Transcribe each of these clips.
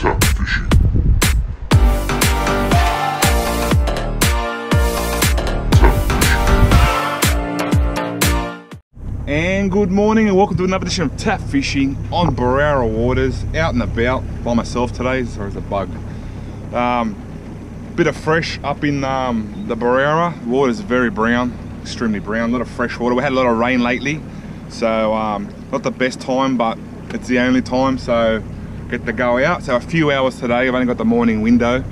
Tap fishing. And good morning and welcome to another edition of Tap Fishing on Berowra Waters, out and about by myself today. Sorry, there's a bug. Um, bit of fresh up in um, the Barara. Water's very brown, extremely brown. A lot of fresh water. We had a lot of rain lately, so um, not the best time, but it's the only time. So get to go out. So a few hours today. I've only got the morning window.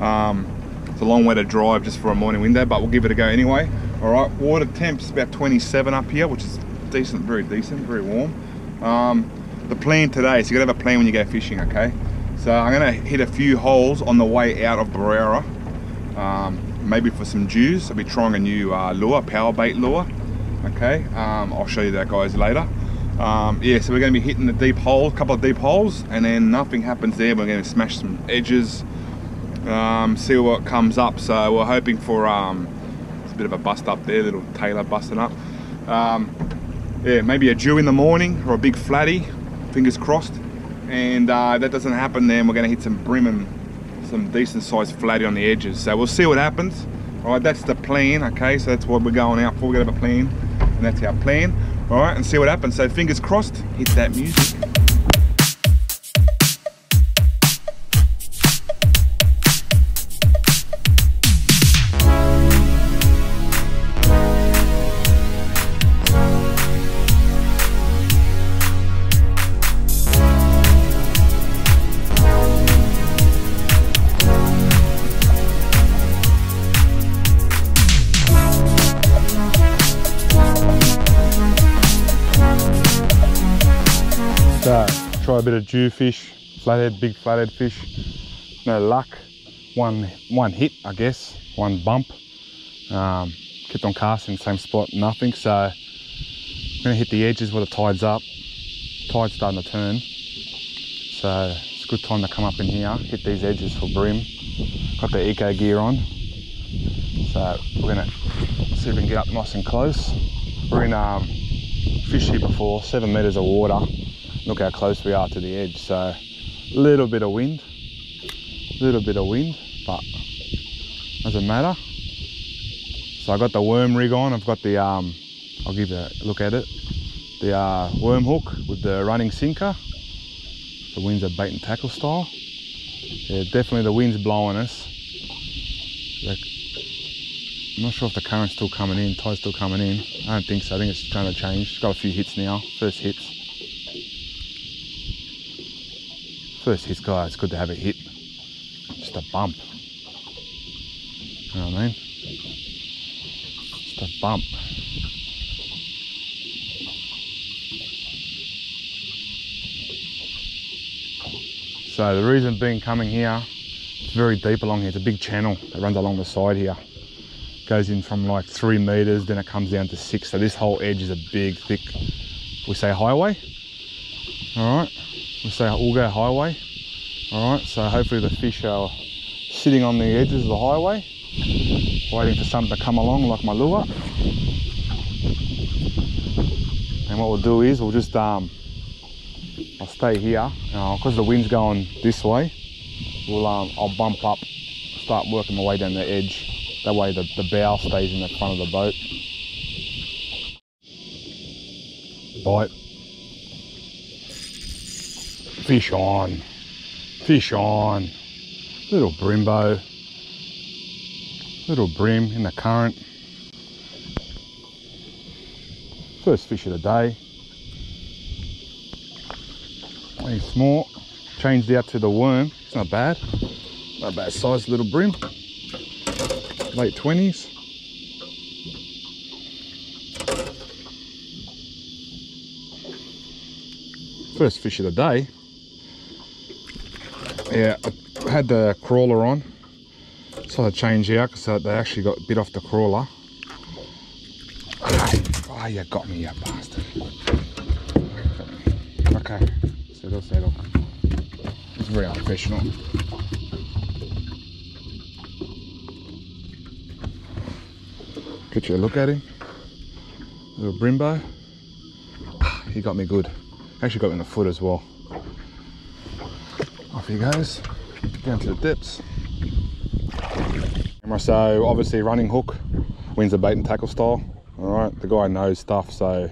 Um, it's a long way to drive just for a morning window, but we'll give it a go anyway. All right, water temps about 27 up here, which is decent, very decent, very warm. Um, the plan today, so you gotta have a plan when you go fishing, okay? So I'm gonna hit a few holes on the way out of Berowra, um, maybe for some dews. I'll be trying a new uh, lure, power bait lure, okay? Um, I'll show you that guys later. Um, yeah, so we're gonna be hitting the deep hole, a couple of deep holes, and then nothing happens there. We're gonna smash some edges, um, see what comes up. So we're hoping for, um, it's a bit of a bust up there, little tailor busting up. Um, yeah, maybe a dew in the morning or a big flatty, fingers crossed. And uh, that doesn't happen then we're gonna hit some bream and some decent sized flatty on the edges. So we'll see what happens. All right, that's the plan, okay? So that's what we're going out for, we gotta have a plan. And that's our plan. All right, and see what happens. So fingers crossed, hit that music. A bit of jewfish, flathead, big flathead fish. No luck. One one hit, I guess. One bump. Um, kept on casting same spot, nothing. So I'm gonna hit the edges where the tide's up. Tide's starting to turn. So it's a good time to come up in here, hit these edges for bream. Got the Ecogear on. So we're gonna see if we can get up nice and close. We're in um, fish here before, seven meters of water look how close we are to the edge. So a little bit of wind. A little bit of wind but doesn't matter. So I got the worm rig on. I've got the um I'll give you a look at it. The uh, worm hook with the running sinker. The wind's a bait and tackle style. Yeah definitely the wind's blowing us. Like, I'm not sure if the current's still coming in. Tide's still coming in. I don't think so. I think it's trying to change. It's got a few hits now. First hits first hits guy, it's good to have a hit. Just a bump. You know what I mean? Just a bump. So the reason being coming here, it's very deep along here. It's a big channel that runs along the side here. Goes in from like three meters, then it comes down to six. So this whole edge is a big, thick, we say highway. All right, we say go highway. All right, so hopefully the fish are sitting on the edges of the highway, waiting for something to come along like my lure. And what we'll do is we'll just, um, I'll stay here, because the wind's going this way, we'll, um, I'll bump up, start working my way down the edge. That way the, the bow stays in the front of the boat. Bite. Fish on. Fish on. Little brimbo. Little bream in the current. First fish of the day. Only small. Changed out to the worm. It's not bad. Not a bad size little bream. Late 20s. First fish of the day. Yeah, I had the crawler on. So I changed out because uh, they actually got bit off the crawler. Oh, you got me, you bastard. Okay, settle, settle. It's very unprofessional. Get you a look at him. Little Brimbo. Ah, he got me good. Actually got me in the foot as well. I he goes down to the depths. So obviously running hook wins the bait and tackle style. All right, the guy knows stuff, so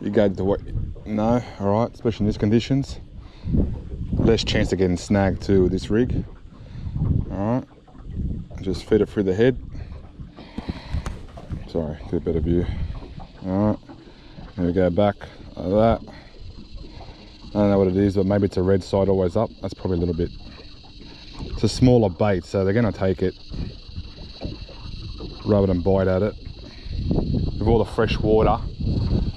you go to what no, all right, especially in these conditions. Less chance of getting snagged too with this rig. All right, just feed it through the head. Sorry, get a better view. All right, there we go back like that. I don't know what it is, but maybe it's a red side always up. That's probably a little bit. It's a smaller bait, so they're going to take it, rub it and bite at it. With all the fresh water,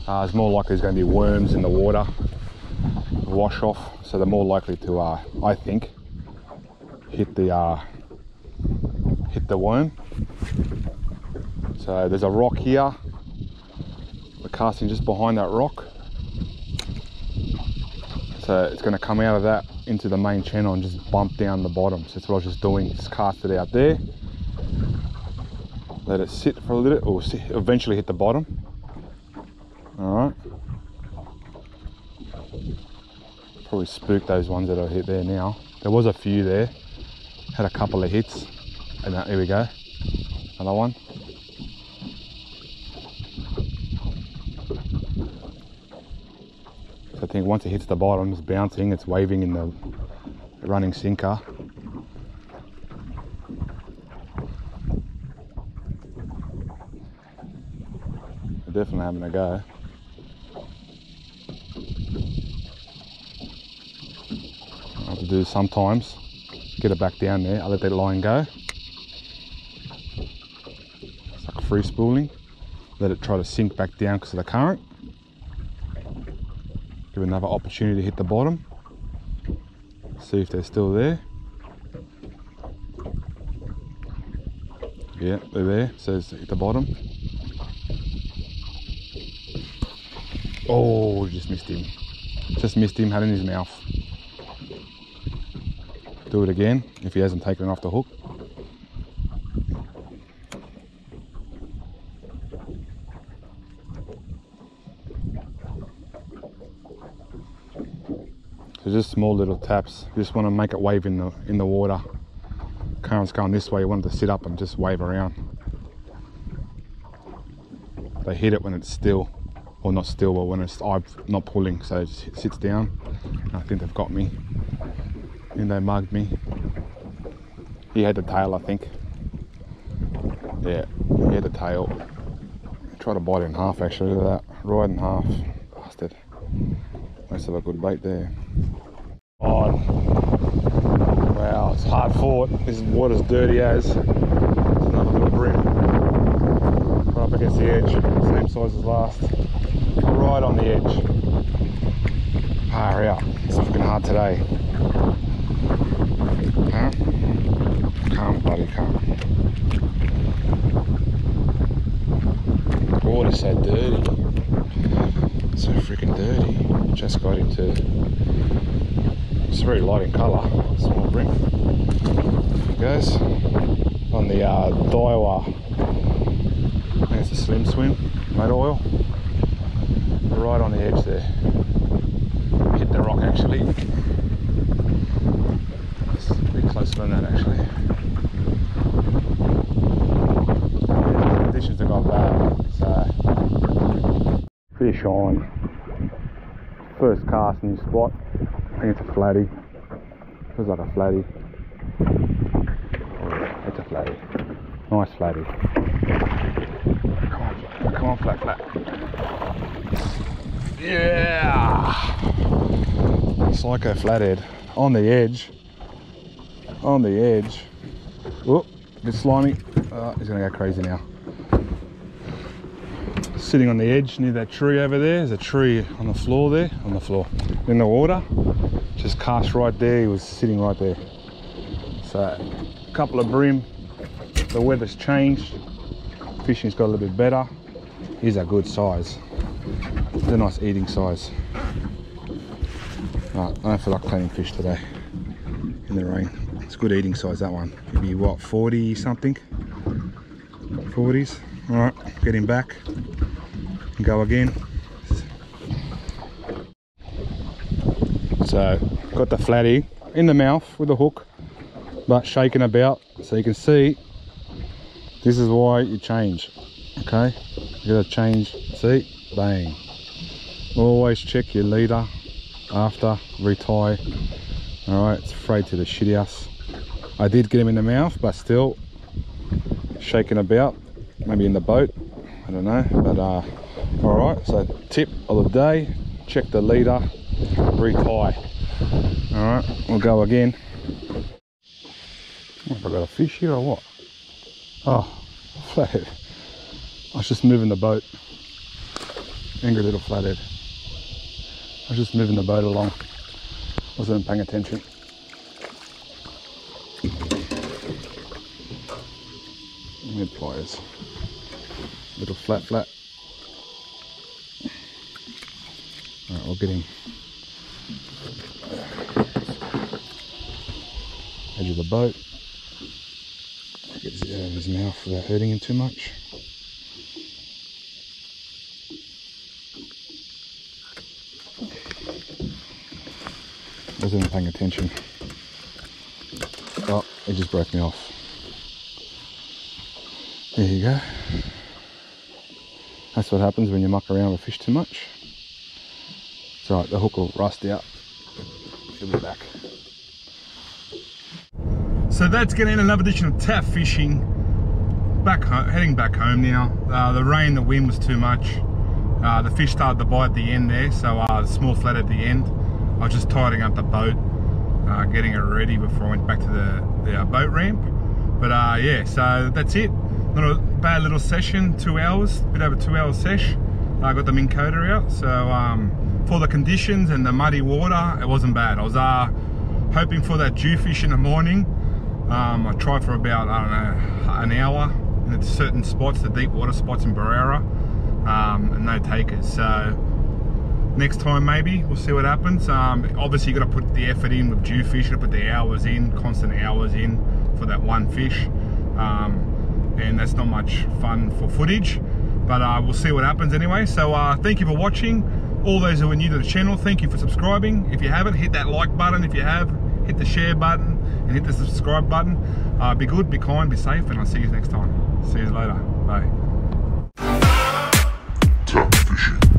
uh, it's more likely there's going to be worms in the water, wash off, so they're more likely to, uh, I think, hit the uh, hit the worm. So there's a rock here. We're casting just behind that rock. So it's going to come out of that into the main channel and just bump down the bottom. So that's what I was just doing, just cast it out there. Let it sit for a little or eventually hit the bottom. All right. Probably spooked those ones that are hit there now. There was a few there. Had a couple of hits. And that, here we go. Another one. I think once it hits the bottom, it's bouncing, it's waving in the running sinker. They're definitely having a go. I have to do sometimes, get it back down there, I let that line go. It's like free spooling. Let it try to sink back down because of the current give another opportunity to hit the bottom. See if they're still there. Yeah they're there. Says hit the bottom. Oh just missed him. Just missed him had in his mouth. Do it again if he hasn't taken off the hook So just small little taps. You just want to make it wave in the in the water. Current's going this way, you want it to sit up and just wave around. They hit it when it's still, or not still, but when it's I'm not pulling, so it sits down. I think they've got me. And they mugged me. He had the tail, I think. Yeah, he had the tail. Try to bite it in half actually, that. Right in half. Bastard. Must have a good bait there. On. Wow, it's hard fought. This water's dirty as. It's another little bream. Right up against the edge. Same size as last. Right on the edge. Far out. It's fucking hard today. Huh? Calm, buddy, calm. Water's so dirty. So freaking dirty. Just got into it's very light in colour, small bream. There goes. On the uh, Daiwa, there's a slim swim, made oil. Right on the edge there. Hit the rock actually. It's a bit closer than that actually. The conditions have got bad, so fish on. First cast in new spot. Think it's a flatty. Feels like a flatty. Oh, it's a flatty. Nice flatty. Come on, come on, flat, flat. Yeah! A flathead. On the edge. On the edge. Oh, bit slimy. Uh, he's gonna go crazy now. Sitting on the edge near that tree over there. There's a tree on the floor there, on the floor, in the water cast right there. He was sitting right there. So a couple of bream. The weather's changed. Fishing's got a little bit better. He's a good size. It's a nice eating size. Right, I don't feel like cleaning fish today in the rain. It's good eating size that one. Maybe what 40 something 40s all right get him back go again So got the flatty in the mouth with a hook, but shaking about. So you can see, this is why you change, okay? You gotta change, see, bang. Always check your leader after, retie. All right, it's afraid to the shit house. I did get him in the mouth, but still shaking about, maybe in the boat, I don't know, but uh, all right, so tip of the day, check the leader, retie. All right, we'll go again. Have I got a fish here or what? Oh, flathead. I was just moving the boat. Angry little flathead. I was just moving the boat along. Wasn't paying attention. Mid pliers. Little flat flat. Alright, we'll get him. Edge of the boat. Get his, out of his mouth without hurting him too much. Wasn't even paying attention. Oh, he just broke me off. There you go. That's what happens when you muck around with fish too much. It's alright, the hook will rust out. She'll be back. So that's going to end another edition of Tap Fishing. Back home, heading back home now. Uh, the rain, the wind was too much. Uh, the fish started to bite at the end there, so uh, small flat at the end. I was just tidying up the boat, uh, getting it ready before I went back to the, the uh, boat ramp. But uh, yeah, so that's it. Not a bad little session, two hours, a bit over two hours sesh. I got the Minn Kota out, so um, for the conditions and the muddy water, it wasn't bad. I was uh, hoping for that jewfish in the morning. Um, I tried for about, I don't know, an hour in certain spots, the deep water spots in Berowra, um, and no takers. So next time maybe, we'll see what happens. Um, obviously you got to put the effort in with jewfish, you got to put the hours in, constant hours in for that one fish. Um, and that's not much fun for footage, but uh, we'll see what happens anyway. So uh, thank you for watching. All those who are new to the channel, thank you for subscribing. If you haven't, hit that like button. If you have, hit the share button and hit the subscribe button. Uh, be good, be kind, be safe, and I'll see you next time. See you later. Bye. Tap fishing.